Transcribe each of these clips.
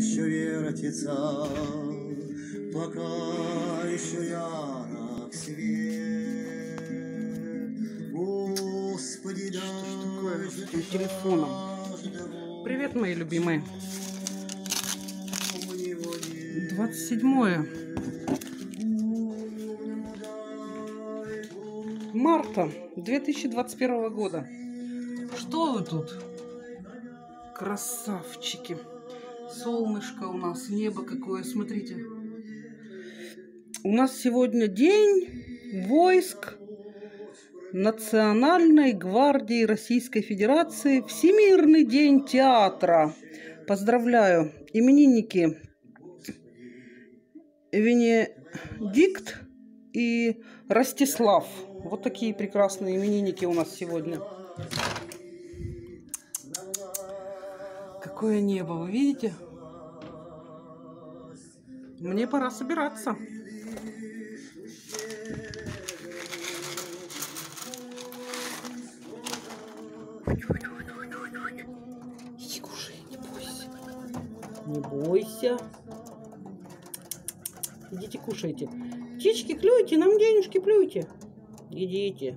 еще вертится, пока еще ярок свет. Господи, дай с этим телефоном? Привет, мои любимые. 27 марта 2021 года. Что вы тут? Красавчики. Солнышко у нас, небо какое, смотрите. У нас сегодня день войск Национальной гвардии Российской Федерации Всемирный день театра. Поздравляю, именинники Венедикт и Ростислав. Вот такие прекрасные именинники у нас сегодня. Какое небо, вы видите? Мне пора собираться. Иди кушай, не бойся. Не бойся. Идите кушайте. Птички, клюйте, нам денежки плюйте. Идите.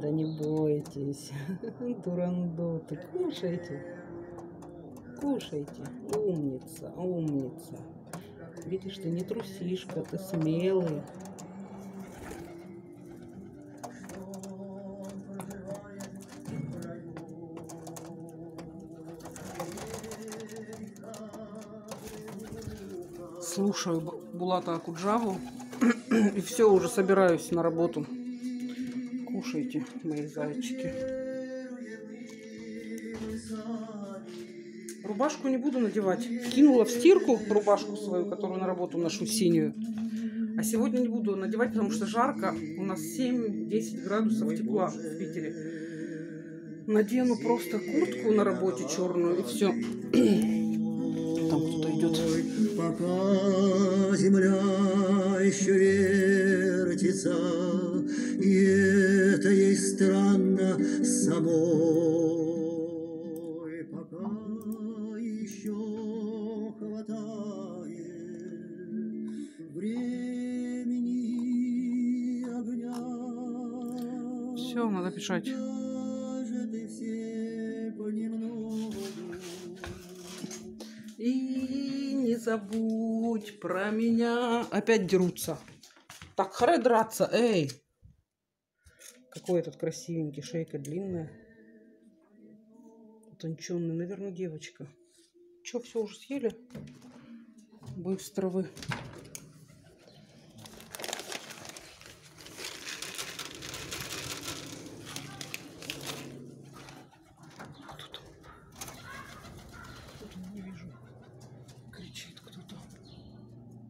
Да не бойтесь. Дурандоты. Кушайте. Кушайте. Умница, умница. Видишь, ты не трусишка, ты смелый. Слушаю Булата Акуджаву. И все, уже собираюсь на работу. Кушайте, мои зайчики. Рубашку не буду надевать. Кинула в стирку рубашку свою, которую на работу ношу, синюю. А сегодня не буду надевать, потому что жарко. У нас 7-10 градусов тепла в Питере. Надену просто куртку на работе черную и все. Там кто-то идет. Пока земля еще вертится, самой. Пока еще хватает времени огня. Все, надо понемногу И не забудь про меня. Опять дерутся. Так, харе драться, эй. Какой этот красивенький, шейка длинная. Утонченный, наверное, девочка. Че, все уже съели? Быстро вы.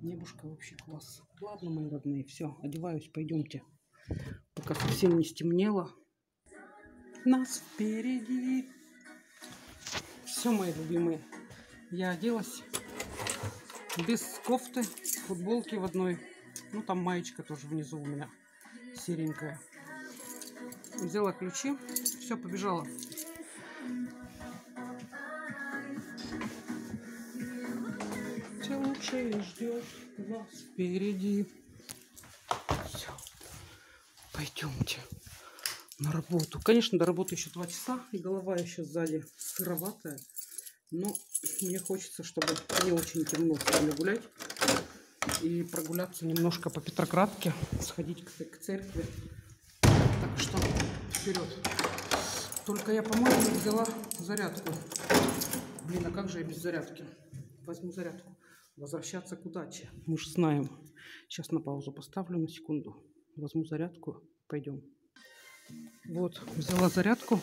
Небушка вообще класс. Ладно, мои родные, все, одеваюсь, пойдемте. Пока совсем не стемнело. Нас впереди. Все, мои любимые. Я оделась без кофты, футболки в одной. Ну, там маечка тоже внизу у меня серенькая. Взяла ключи. Все, побежала. Все лучшее ждет нас впереди. Пойдемте на работу. Конечно, до работы еще два часа, и голова еще сзади сыроватая. Но мне хочется, чтобы не очень темно с вами гулять. И прогуляться немножко по Петроградке, сходить к церкви. Так что вперед. Только я, по-моему, взяла зарядку. Блин, а как же я без зарядки? Возьму зарядку. Возвращаться к удаче. Мы же знаем. Сейчас на паузу поставлю на секунду. Возьму зарядку. Пойдем. Вот, взяла зарядку.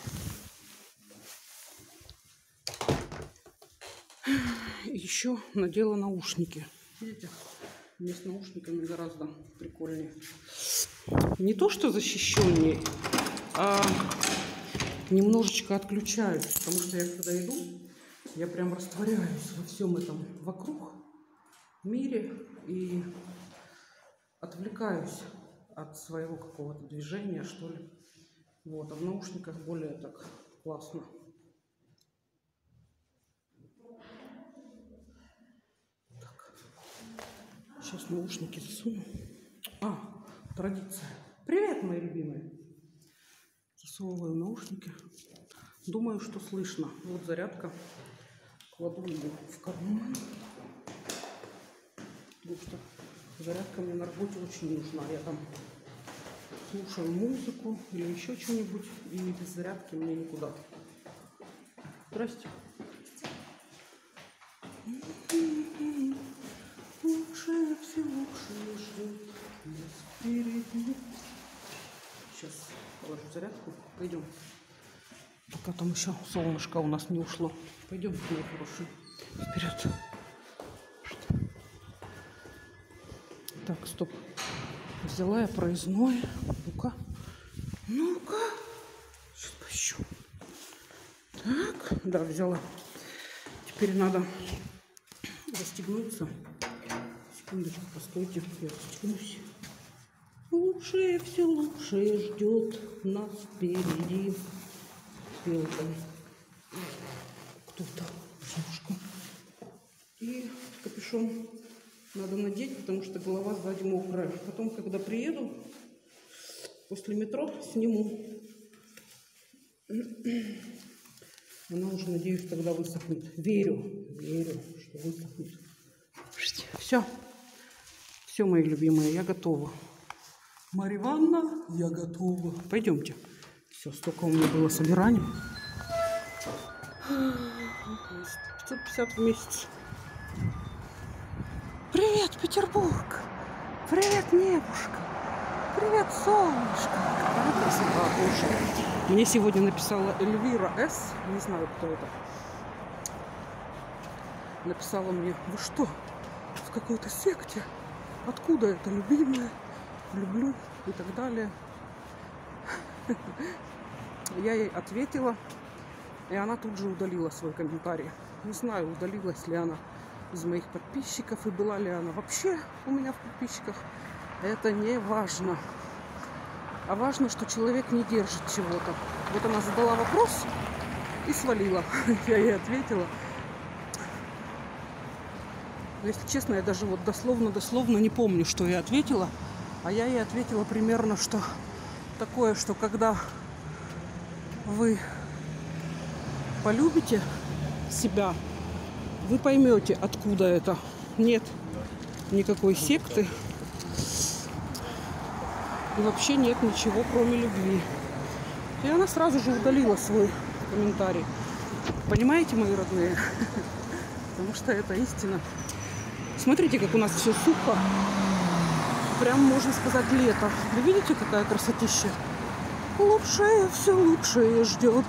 Еще надела наушники. Видите? Мне с наушниками гораздо прикольнее. Не то, что защищеннее, а немножечко отключаюсь. Потому что я когда иду, я прям растворяюсь во всем этом вокруг мире и отвлекаюсь от своего какого-то движения, что ли. Вот, а в наушниках более так классно. Так. Сейчас наушники засуну. А, традиция. Привет, мои любимые. Засовываю наушники. Думаю, что слышно. Вот зарядка. Кладу ее в карман. Потому что зарядка мне на работе очень нужна. Я там слушаю музыку или еще что-нибудь. И без зарядки мне никуда. Здрасте. Лучшее все лучшее ждет нас впереди. Сейчас положу зарядку. Пойдем. Пока там еще солнышко у нас не ушло. Пойдем, мои хорошие. Вперед. Так, стоп. Взяла я проездной. Ну-ка. Сейчас поищу. Так, да, взяла. Теперь надо застегнуться. Секундочку, постойте, я застегнусь. Лучшее все лучшее ждет нас впереди. Пел там кто-то, девушка. И капюшон надо надеть, потому что голова сзади мокрая. Потом, когда приеду, после метро сниму. Она уже, надеюсь, тогда высохнет. Верю, верю, что высохнет. Все. Все, мои любимые, я готова. Марья Ивановна, я готова. Пойдемте. Все, столько у меня было собираний. 550 в месяц. Привет, Петербург! Привет, небушка! Привет, солнышко! Какая красота, боже. Мне сегодня написала Эльвира С. Не знаю, кто это. Написала мне, вы что, в какой-то секте? Откуда это, любимая? Люблю и так далее. Я ей ответила, и она тут же удалила свой комментарий. Не знаю, удалилась ли она из моих подписчиков и была ли она вообще у меня в подписчиках. Это не важно. А важно, что человек не держит чего-то. Вот она задала вопрос и свалила. Я ей ответила. Если честно, я даже вот дословно-дословно не помню, что я ответила. А я ей ответила примерно, что такое, что когда вы полюбите себя, вы поймете, откуда это. Нет никакой секты. И вообще нет ничего, кроме любви. И она сразу же удалила свой комментарий. Понимаете, мои родные? Потому что это истина. Смотрите, как у нас все сухо. Прям, можно сказать, лето. Вы видите, какая красотища? Лучшее, все лучшее ждет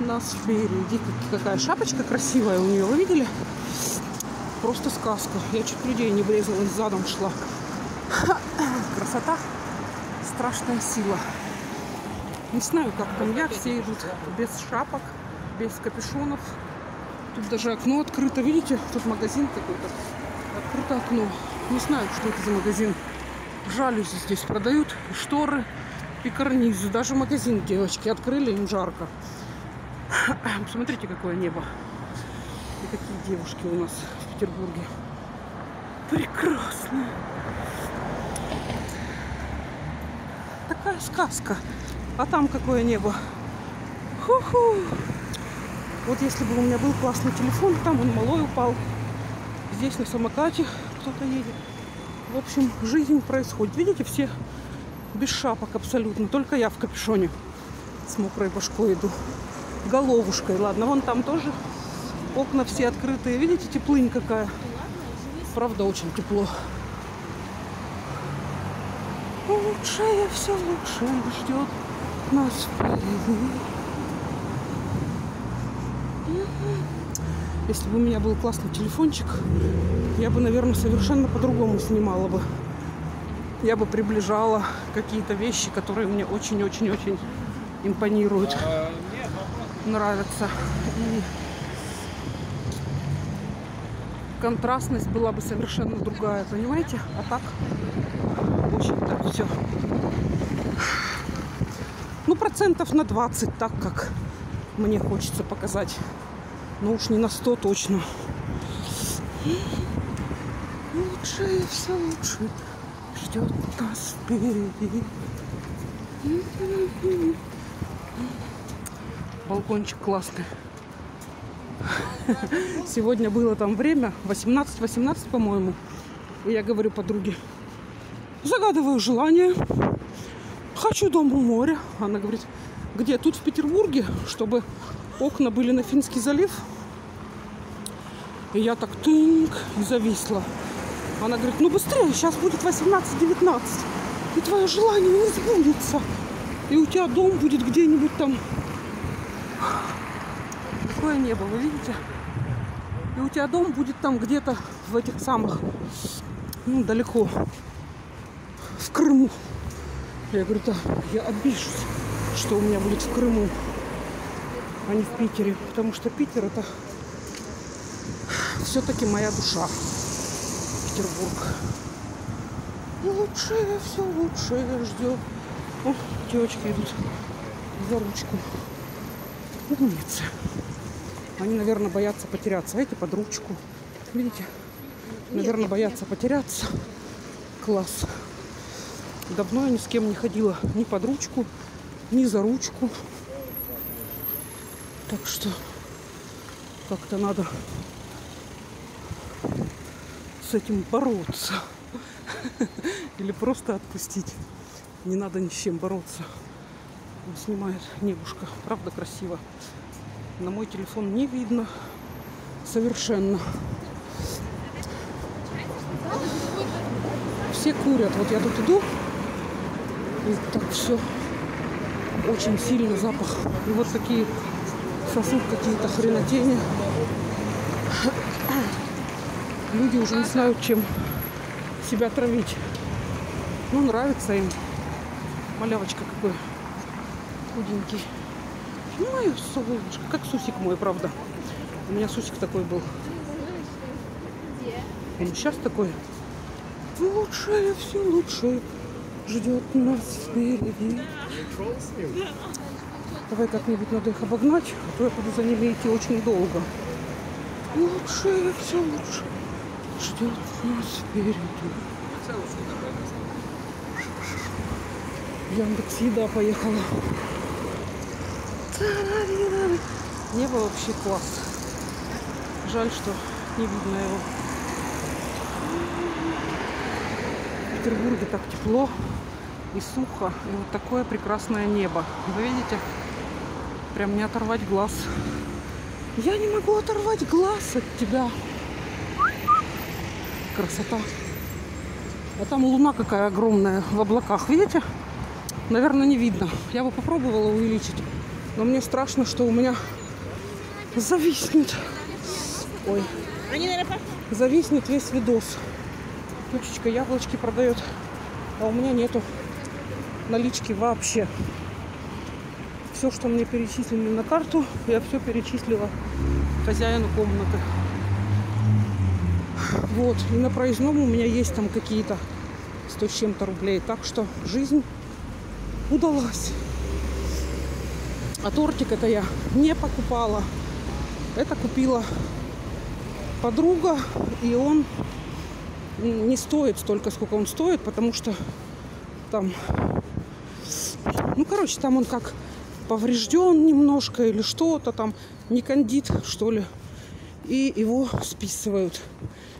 нас впереди. Какая шапочка красивая у нее. Вы видели? Просто сказка. Я чуть людей не врезалась, задом шла. Красота. Страшная сила. Не знаю, как там я. Все идут без шапок, без капюшонов. Тут даже окно открыто. Видите? Тут магазин какой-то. Открыто окно. Не знаю, что это за магазин. Жалюзи здесь продают. И шторы, и карнизы. Даже магазин девочки открыли, им жарко. Посмотрите, какое небо. И какие девушки у нас в Петербурге. Прекрасно. Такая сказка. А там какое небо. Ху-ху. Вот если бы у меня был классный телефон, там он малой упал. Здесь на самокате кто-то едет. В общем, жизнь происходит. Видите, все без шапок абсолютно. Только я в капюшоне с мокрой башкой иду. Головушкой. Ладно, вон там тоже окна все открытые. Видите, теплынь какая. Правда, очень тепло. Лучшее все лучшее ждет нас впереди. Если бы у меня был классный телефончик, я бы, наверное, совершенно по-другому снимала бы. Я бы приближала какие-то вещи, которые мне очень-очень-очень импонируют, нравятся. И контрастность была бы совершенно другая, понимаете? А так очень так все. Ну, процентов на 20, так как мне хочется показать. Ну уж не на 100 точно. Лучшее, все лучше ждет нас впереди. Балкончик классный. Сегодня было там время 18-18, по-моему. И я говорю подруге, загадываю желание. Хочу дом у моря. Она говорит, где? Тут в Петербурге, чтобы окна были на Финский залив. И я так тынк и зависла. Она говорит, ну быстрее, сейчас будет 18-19. И твое желание не сбудется. И у тебя дом будет где-нибудь там. Какое небо, вы видите? И у тебя дом будет там где-то в этих самых, ну, далеко, Крыму. Я говорю, да, я обижусь, что у меня будет в Крыму, а не в Питере. Потому что Питер это все-таки моя душа. Петербург. Лучшее, все лучшее ждет. О, девочки идут за ручку. Умницы. Они, наверное, боятся потеряться. А эти под ручку. Видите? Наверное, боятся потеряться. Класс. Давно я ни с кем не ходила ни под ручку, ни за ручку. Так что как-то надо с этим бороться. Или просто отпустить. Не надо ни с чем бороться. Снимает небушка. Правда красиво. На мой телефон не видно совершенно. Все курят. Вот я тут иду. И так все очень сильный запах. И вот такие сосут какие-то хренотени. Люди уже не знают, чем себя травить. Ну, нравится им. Малявочка какой худенький. Ну, мое солнышко. Как сусик мой, правда. У меня сусик такой был. Он сейчас такой. Лучшее, все лучшее ждет нас впереди. Давай как-нибудь надо их обогнать, а то я буду за ними идти очень долго. Лучшее, все лучше ждет нас впереди. Яндекс Еда поехала. Небо вообще класс. Жаль, что не видно его. В Петербурге так тепло и сухо. И вот такое прекрасное небо. Вы видите? Прям не оторвать глаз. Я не могу оторвать глаз от тебя. Красота. А там луна какая огромная в облаках. Видите? Наверное, не видно. Я бы попробовала увеличить. Но мне страшно, что у меня зависнет. Ой. Зависнет весь видос. Дочечка яблочки продает. А у меня нету налички вообще. Все, что мне перечислили на карту, я все перечислила хозяину комнаты. Вот. И на проездном у меня есть там какие-то 100 с чем-то рублей. Так что жизнь удалась. А тортик это я не покупала. Это купила подруга, и он не стоит столько, сколько он стоит, потому что там, ну, короче, там он как поврежден немножко или что-то там, не кондит, что ли. И его списывают.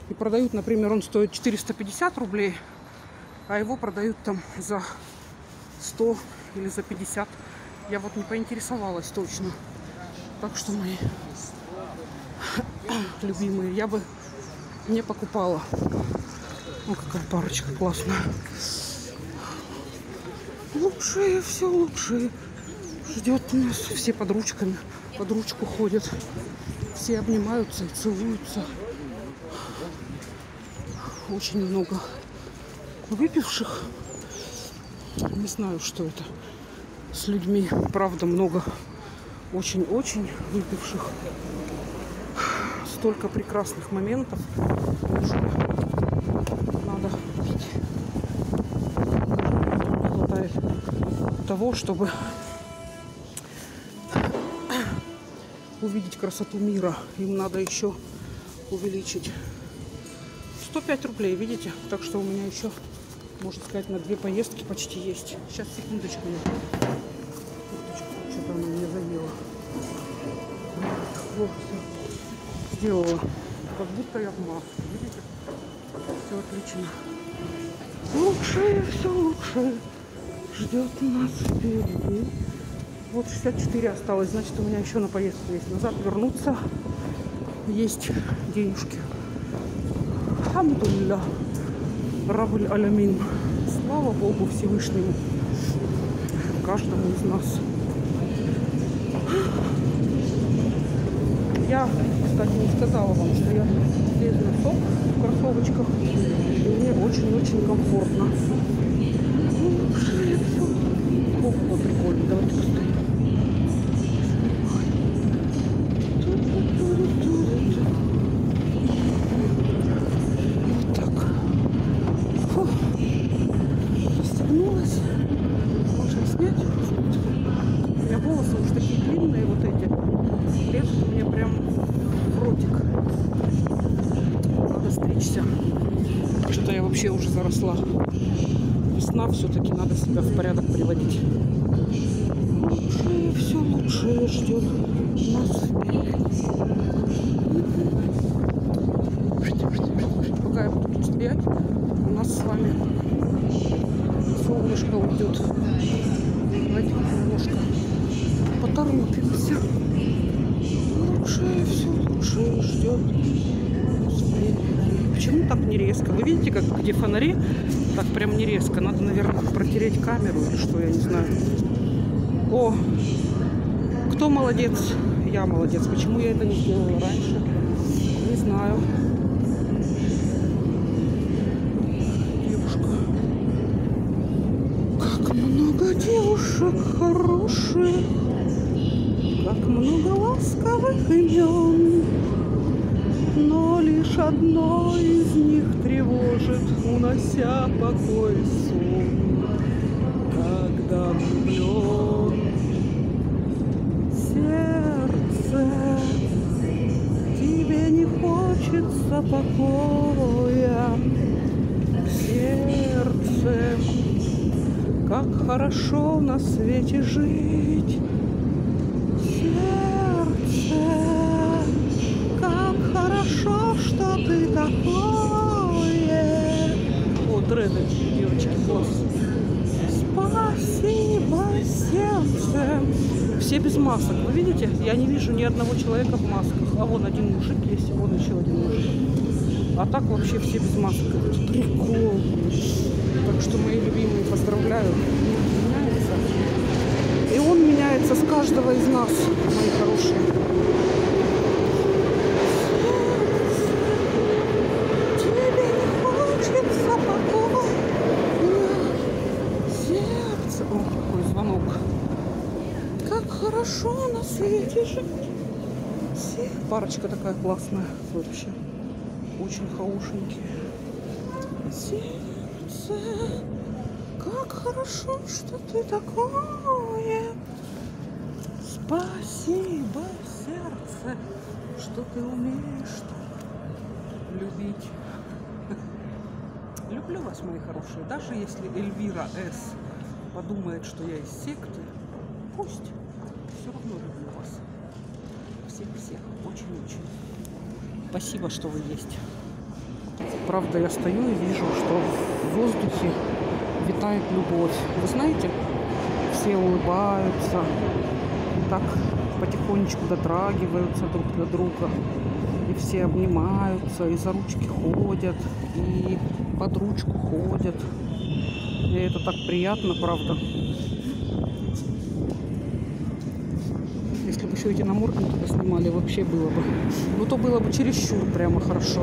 И продают, например, он стоит 450 рублей, а его продают там за 100 или за 50. Я вот не поинтересовалась точно. Так что мои любимые, я бы не покупала. О, какая парочка классная. Лучшее, все лучшее. Ждет нас. Все под ручками, под ручку ходят. Все обнимаются и целуются. Очень много выпивших. Не знаю, что это с людьми. Правда, много очень-очень выпивших. Столько прекрасных моментов. Надо пить. Не хватает того, чтобы увидеть красоту мира. Им надо еще увеличить 105 рублей, видите? Так что у меня еще, можно сказать, на две поездки почти есть. Сейчас, секундочку. Секундочку, Что-то она меня заела. Вот. Сделала. Как будто я в маске, видите? Все отлично. Лучшее, все лучшее ждет нас впереди. Вот 64 осталось, значит, у меня еще на поездку есть. Назад вернуться есть денежки. Хамдулля. Рабуль Алямин. Слава Богу Всевышнему. Каждому из нас. Я, кстати, не сказала вам, что я без носок в кроссовочках. И мне очень-очень комфортно. Надо стричься. Что-то я вообще уже заросла. Весна все-таки надо себя в порядок приводить. Лучшее, все лучшее ждет нас. Пока я буду тут стоять, у нас с вами солнышко уйдет. Давайте немножко поторопимся. Лучшее, лучшее ждет. Почему так не резко? Вы видите, как где фонари? Так прям не резко. Надо, наверное, протереть камеру или что, я не знаю. О, кто молодец? Я молодец. Почему я это не сделала раньше? Не знаю. Девушка. Как много девушек хороших, как много ласковых имен. Но лишь одно из них тревожит, унося покой и сон. Когда влюблен сердце, тебе не хочется покоя. Сердце, как хорошо на свете жить. Спасибо, сердце. Все без масок. Вы видите? Я не вижу ни одного человека в масках. А вон один мужик есть, вон еще один мужик. А так вообще все без масок. Это прикол. Так что мои любимые поздравляю. И он меняется с каждого из нас, мои хорошие. Тебе не хочется покоя. Сердце. О, какой звонок. Как хорошо на свете жить. Се- Парочка такая классная вообще. Очень хорошенькие. Сердце, как хорошо, что ты такое. Спасибо, сердце, что ты умеешь любить. Люблю вас, мои хорошие. Даже если Эльвира С. подумает, что я из секты, пусть. Все равно люблю Всех-всех. Очень-очень. Спасибо, что вы есть. Правда, я стою и вижу, что в воздухе витает любовь. Вы знаете, все улыбаются, так потихонечку дотрагиваются друг до друга. И все обнимаются, и за ручки ходят, и под ручку ходят. И это так приятно, правда. Еще эти намордники туда снимали, вообще было бы. Ну, то было бы чересчур прямо хорошо.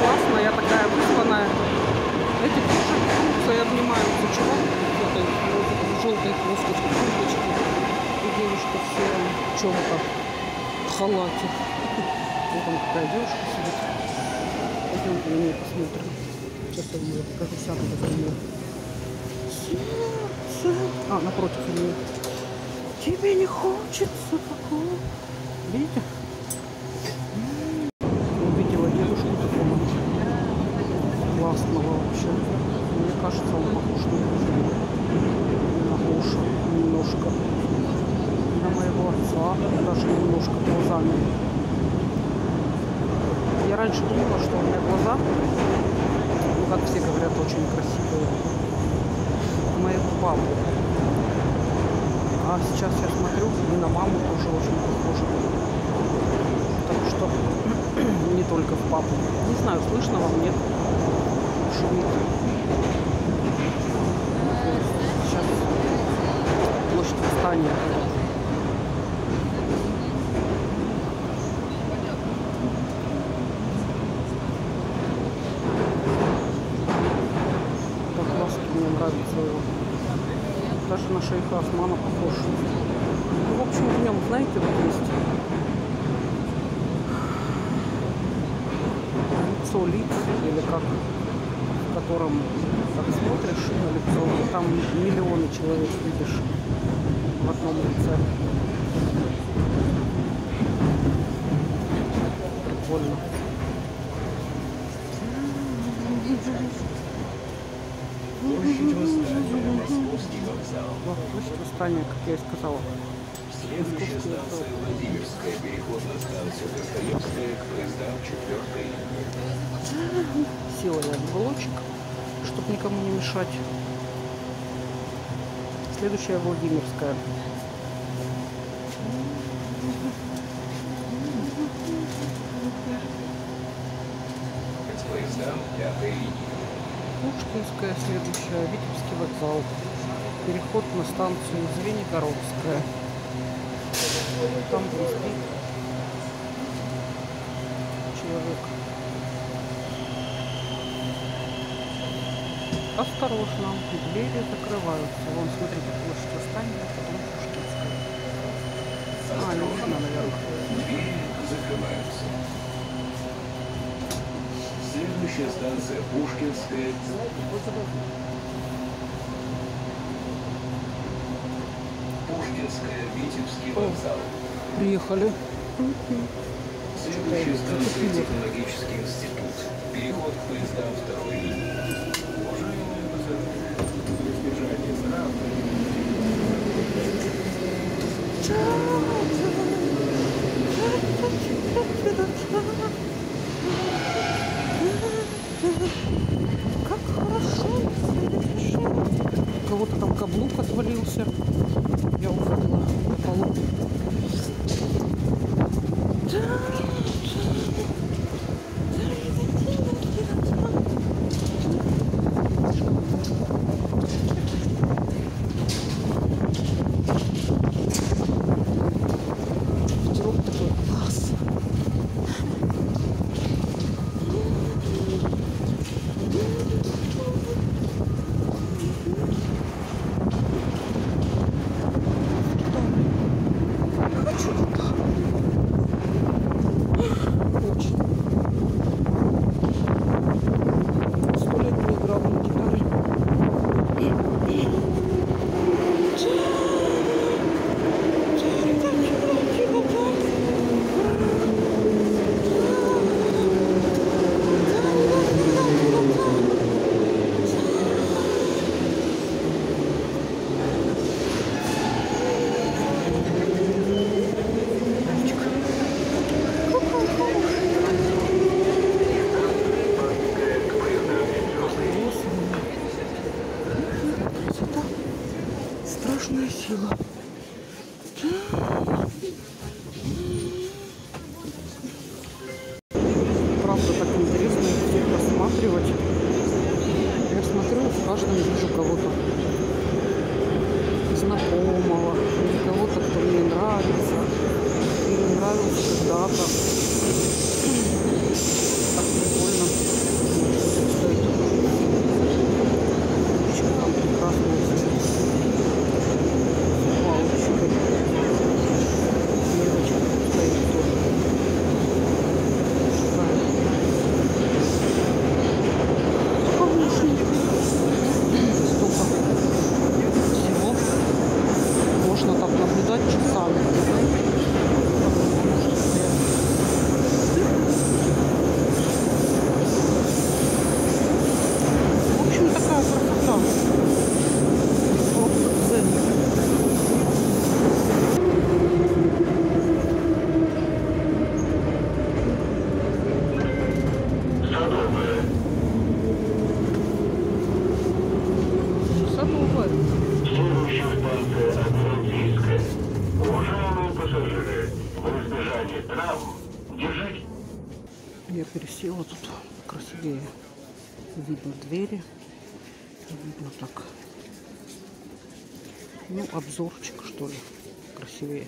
Классно, я такая вызванная. Эти тоже крутятся и обнимаются. Чувак в этой в желтой кофточке, курточке. И девушка в сером чем-то халате. Вот там какая девушка сидит. Пойдемте на нее посмотрим. Сейчас я вам ее покажу, сяду возле нее. Сердце, А, напротив нее. Тебе не хочется такого. Видите? Увидела дедушку такого. Классного вообще. Мне кажется, он похож на Гошу немножко. На моего отца. Даже немножко глазами. Я раньше думала, что у меня глаза, ну, как все говорят, очень красивые. Моего папу. А сейчас я смотрю, и на маму тоже очень похожа. Так что не только в папу. Не знаю, слышно вам, нет? Шумит. Сейчас площадь восстания. Так глазки мне нравится его. Даже на похож. Ну, в общем, в нем, знаете, вот есть лицо лиц, или как, в котором так смотришь на лицо, там миллионы человек видишь в одном лице. Прикольно. Вот, площадь восстания, как я и сказала. Следующая станция Владимирская. Переход на станцию Достоевская к поездам 4 Села я в уголочек, чтобы никому не мешать. Следующая Владимирская. к поездам 5 линии. Пушкинская следующая, Витебский вокзал. Переход на станцию Звенигородская. Там спит человек. Осторожно, двери закрываются. Вон, смотрите, площадь восстания, а потом Пушкинская. А, не видно, наверное. Двери закрываются. Следующая станция Пушкинская. Пушкинская, Витебский вокзал. Приехали. Следующая станция Технологический институт. Переход к поездам второй линии. Уважаемые пассажиры, в избежание травм Как хорошо, хорошо. У кого-то там каблук отвалился. Я увидела на полу. Ветерок такой класс. Хочу туда. Очень. Сто лет не играл на гитаре. Красота. Страшная сила. Правда, так интересно всех рассматривать. Я смотрю, в каждом вижу кого-то знакомого, или кого-то, кто мне нравится, или нравился когда-то. Так прикольно. Стоит. Девочка там прекрасная сидит. С палочкой. Девочка стоит тоже. Такая. Хорошенькая. Столько всего пересела тут красивее. Видно двери. Видно так. Обзорчик, что ли, красивее.